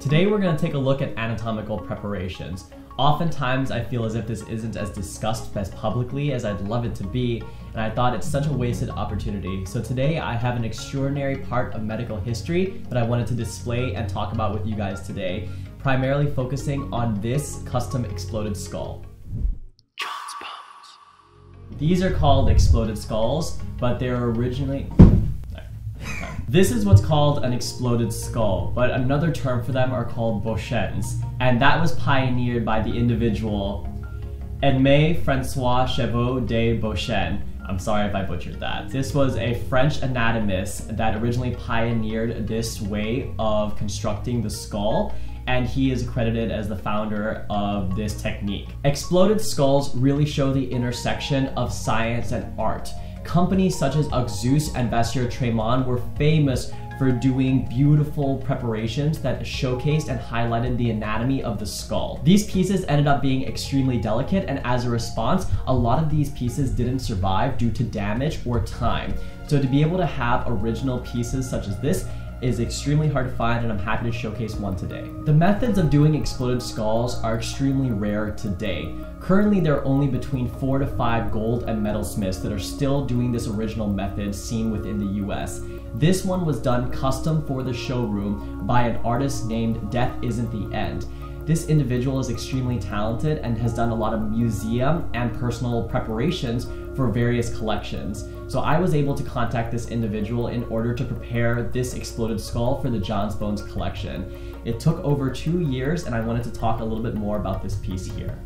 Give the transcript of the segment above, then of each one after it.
Today we're going to take a look at anatomical preparations. Oftentimes I feel as if this isn't as discussed as publicly as I'd love it to be, and I thought it's such a wasted opportunity. So today I have an extraordinary part of medical history that I wanted to display and talk about with you guys today, primarily focusing on this custom exploded skull. These are called exploded skulls, but they're originally this is what's called an exploded skull, but another term for them are called Beauchênes, and that was pioneered by the individual Edme Francois Chevaux de Beauchêne. I'm sorry if I butchered that. This was a French anatomist that originally pioneered this way of constructing the skull, and he is accredited as the founder of this technique. Exploded skulls really show the intersection of science and art. Companies such as Auzoux and Vasseur Tramond were famous for doing beautiful preparations that showcased and highlighted the anatomy of the skull. These pieces ended up being extremely delicate and as a response, a lot of these pieces didn't survive due to damage or time. So to be able to have original pieces such as this is extremely hard to find and I'm happy to showcase one today. The methods of doing exploded skulls are extremely rare today. Currently, there are only between four to five gold and metal smiths that are still doing this original method seen within the US. This one was done custom for the showroom by an artist named Death Isn't the End. This individual is extremely talented and has done a lot of museum and personal preparations for various collections. So I was able to contact this individual in order to prepare this exploded skull for the JonsBones collection. It took over two years and I wanted to talk a little bit more about this piece here.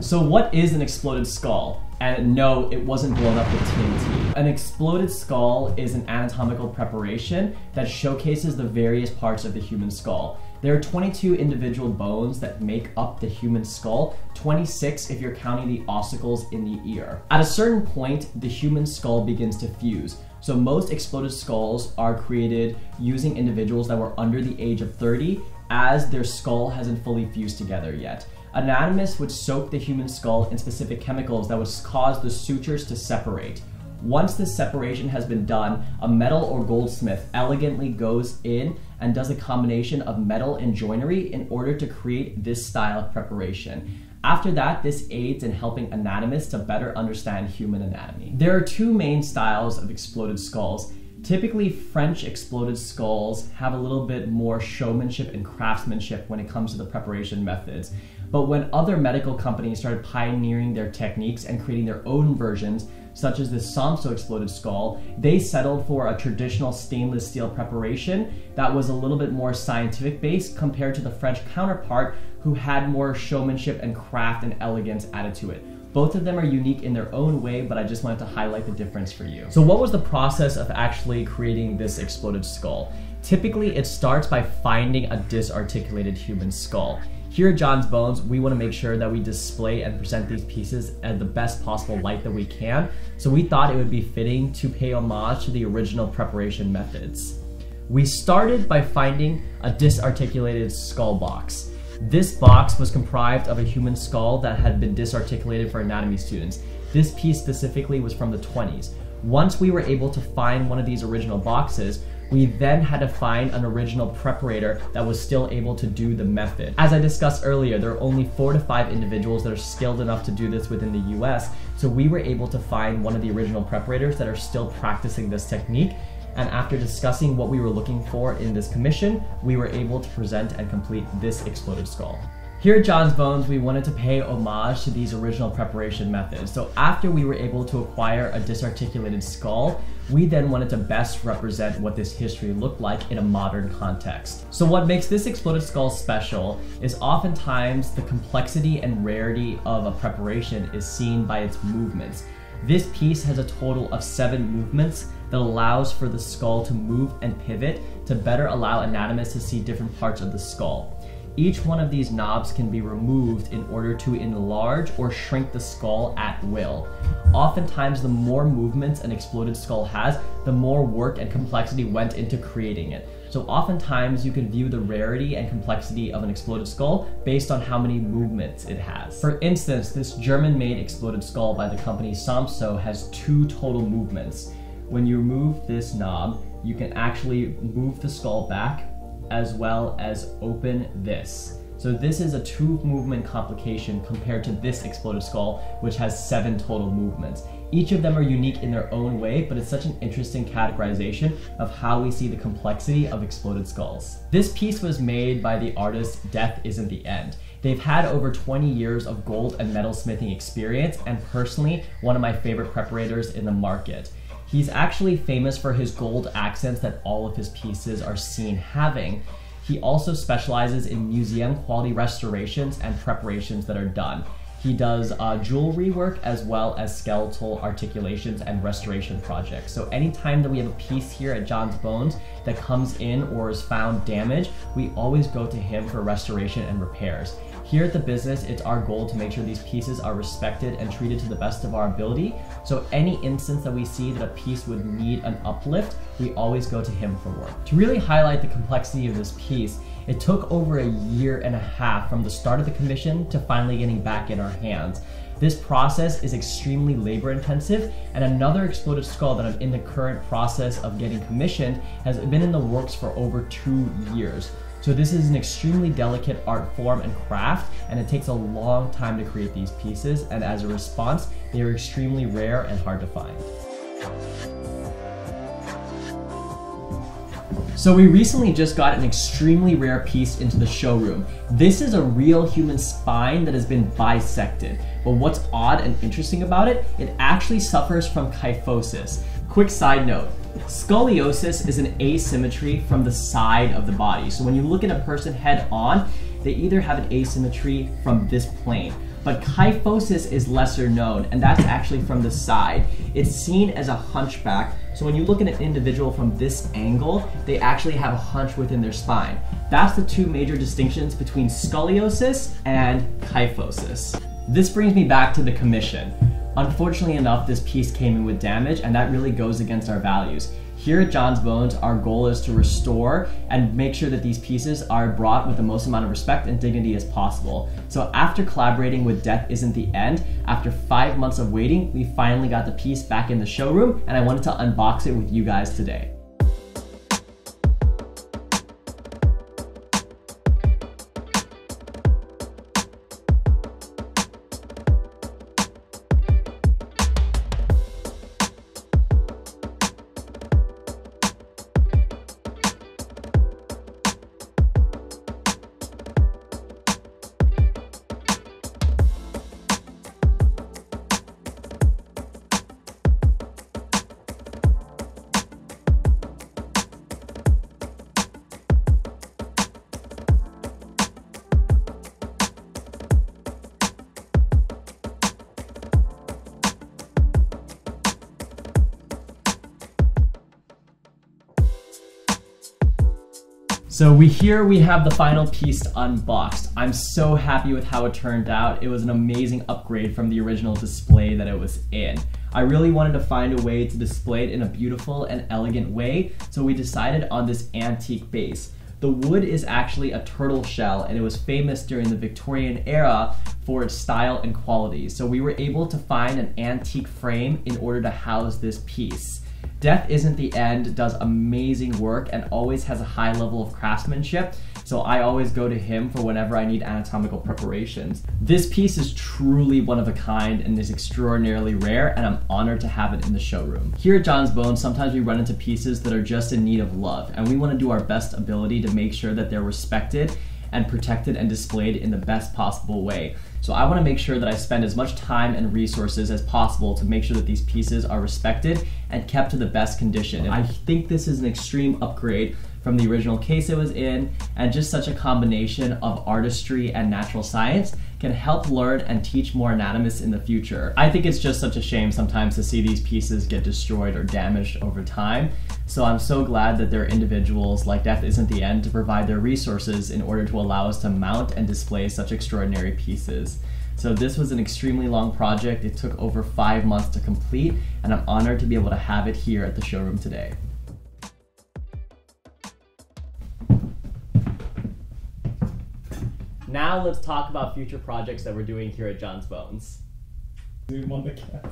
So what is an exploded skull? And no, it wasn't blown up with TNT. An exploded skull is an anatomical preparation that showcases the various parts of the human skull. There are 22 individual bones that make up the human skull, 26 if you're counting the ossicles in the ear. At a certain point, the human skull begins to fuse. So most exploded skulls are created using individuals that were under the age of 30 as their skull hasn't fully fused together yet. Anatomists would soak the human skull in specific chemicals that would cause the sutures to separate. Once this separation has been done, a metal or goldsmith elegantly goes in and does a combination of metal and joinery in order to create this style of preparation. After that, this aids in helping anatomists to better understand human anatomy. There are two main styles of exploded skulls. Typically, French exploded skulls have a little bit more showmanship and craftsmanship when it comes to the preparation methods. But when other medical companies started pioneering their techniques and creating their own versions, such as the Somso exploded skull, they settled for a traditional stainless steel preparation that was a little bit more scientific based compared to the French counterpart who had more showmanship and craft and elegance added to it. Both of them are unique in their own way, but I just wanted to highlight the difference for you. So what was the process of actually creating this exploded skull? Typically, it starts by finding a disarticulated human skull. Here at JonsBones, we want to make sure that we display and present these pieces at the best possible light that we can, so we thought it would be fitting to pay homage to the original preparation methods. We started by finding a disarticulated skull box. This box was comprised of a human skull that had been disarticulated for anatomy students. This piece specifically was from the 20s. Once we were able to find one of these original boxes, we then had to find an original preparator that was still able to do the method. As I discussed earlier, there are only four to five individuals that are skilled enough to do this within the US, so we were able to find one of the original preparators that are still practicing this technique and after discussing what we were looking for in this commission, we were able to present and complete this exploded skull. Here at JonsBones, we wanted to pay homage to these original preparation methods. So after we were able to acquire a disarticulated skull, we then wanted to best represent what this history looked like in a modern context. So what makes this exploded skull special is oftentimes the complexity and rarity of a preparation is seen by its movements. This piece has a total of seven movements that allows for the skull to move and pivot to better allow anatomists to see different parts of the skull. Each one of these knobs can be removed in order to enlarge or shrink the skull at will. Oftentimes, the more movements an exploded skull has, the more work and complexity went into creating it. So oftentimes you can view the rarity and complexity of an exploded skull based on how many movements it has. For instance, this German-made exploded skull by the company Somso has two total movements. when you remove this knob, you can actually move the skull back as well as open this. So this is a two movement complication compared to this exploded skull, which has seven total movements. Each of them are unique in their own way, but it's such an interesting categorization of how we see the complexity of exploded skulls. This piece was made by the artist Death Isn't the End. They've had over 20 years of gold and metal smithing experience, and personally, one of my favorite preparators in the market. He's actually famous for his gold accents that all of his pieces are seen having. He also specializes in museum quality restorations and preparations that are done. He does uh, jewelry work as well as skeletal articulations and restoration projects. So anytime that we have a piece here at JonsBones that comes in or is found damaged, we always go to him for restoration and repairs. Here at the business, it's our goal to make sure these pieces are respected and treated to the best of our ability. So any instance that we see that a piece would need an uplift, we always go to him for work. To really highlight the complexity of this piece, it took over a year and a half from the start of the commission to finally getting back in our hands. This process is extremely labor intensive, and another exploded skull that I'm in the current process of getting commissioned has been in the works for over two years. So this is an extremely delicate art form and craft, and it takes a long time to create these pieces, and as a response, they are extremely rare and hard to find. So we recently just got an extremely rare piece into the showroom. This is a real human spine that has been bisected. But what's odd and interesting about it, it actually suffers from kyphosis. Quick side note, scoliosis is an asymmetry from the side of the body. So when you look at a person head on, they either have an asymmetry from this plane but kyphosis is lesser known, and that's actually from the side. It's seen as a hunchback, so when you look at an individual from this angle, they actually have a hunch within their spine. That's the two major distinctions between scoliosis and kyphosis. This brings me back to the commission. Unfortunately enough, this piece came in with damage, and that really goes against our values. Here at JonsBones, our goal is to restore and make sure that these pieces are brought with the most amount of respect and dignity as possible. So after collaborating with Death Isn't the End, after five months of waiting, we finally got the piece back in the showroom and I wanted to unbox it with you guys today. So we here we have the final piece unboxed. I'm so happy with how it turned out. It was an amazing upgrade from the original display that it was in. I really wanted to find a way to display it in a beautiful and elegant way, so we decided on this antique base. The wood is actually a turtle shell and it was famous during the Victorian era for its style and quality. So we were able to find an antique frame in order to house this piece. Death Isn't the End does amazing work and always has a high level of craftsmanship, so I always go to him for whenever I need anatomical preparations. This piece is truly one of a kind and is extraordinarily rare, and I'm honored to have it in the showroom. Here at JonsBones, sometimes we run into pieces that are just in need of love, and we want to do our best ability to make sure that they're respected and protected and displayed in the best possible way. So I want to make sure that I spend as much time and resources as possible to make sure that these pieces are respected and kept to the best condition. And I think this is an extreme upgrade from the original case it was in, and just such a combination of artistry and natural science can help learn and teach more anatomists in the future. I think it's just such a shame sometimes to see these pieces get destroyed or damaged over time. So I'm so glad that there are individuals like Death Isn't the End to provide their resources in order to allow us to mount and display such extraordinary pieces. So this was an extremely long project. It took over five months to complete, and I'm honored to be able to have it here at the showroom today. Now let's talk about future projects that we're doing here at JonsBones. Zoom on the camera.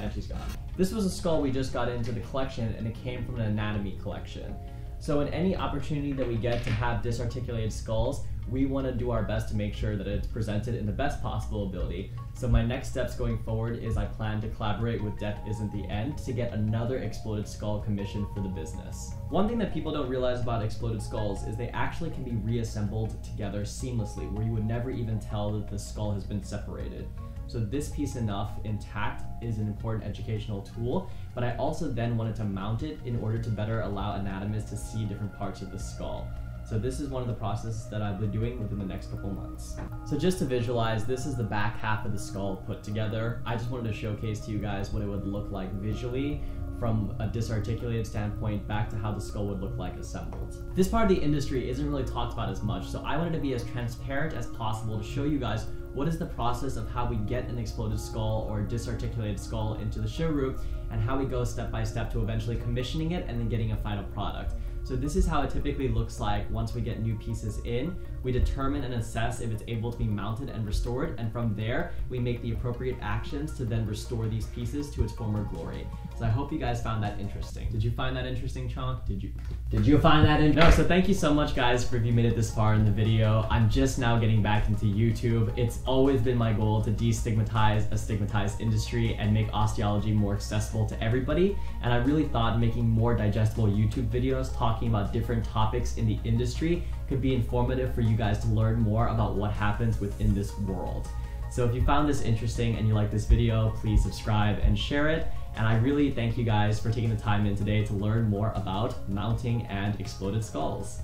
And she's gone. This was a skull we just got into the collection, and it came from an anatomy collection. So in any opportunity that we get to have disarticulated skulls, we want to do our best to make sure that it's presented in the best possible ability. So my next steps going forward is I plan to collaborate with Death Isn't the End to get another exploded skull commission for the business. One thing that people don't realize about exploded skulls is they actually can be reassembled together seamlessly, where you would never even tell that the skull has been separated. So this piece enough intact is an important educational tool, but I also then wanted to mount it in order to better allow anatomists to see different parts of the skull. So this is one of the processes that I've been doing within the next couple months. So just to visualize, this is the back half of the skull put together. I just wanted to showcase to you guys what it would look like visually from a disarticulated standpoint back to how the skull would look like assembled. This part of the industry isn't really talked about as much, so I wanted to be as transparent as possible to show you guys what is the process of how we get an exploded skull or disarticulated skull into the showroom and how we go step by step to eventually commissioning it and then getting a final product. So this is how it typically looks like once we get new pieces in. We determine and assess if it's able to be mounted and restored, and from there, we make the appropriate actions to then restore these pieces to its former glory. So I hope you guys found that interesting. Did you find that interesting, Chonk? Did you did you find that in? No, so thank you so much guys for if you made it this far in the video. I'm just now getting back into YouTube. It's always been my goal to destigmatize a stigmatized industry and make osteology more accessible to everybody. And I really thought making more digestible YouTube videos talking about different topics in the industry could be informative for you guys to learn more about what happens within this world. So if you found this interesting and you like this video, please subscribe and share it. And I really thank you guys for taking the time in today to learn more about mounting and exploded skulls.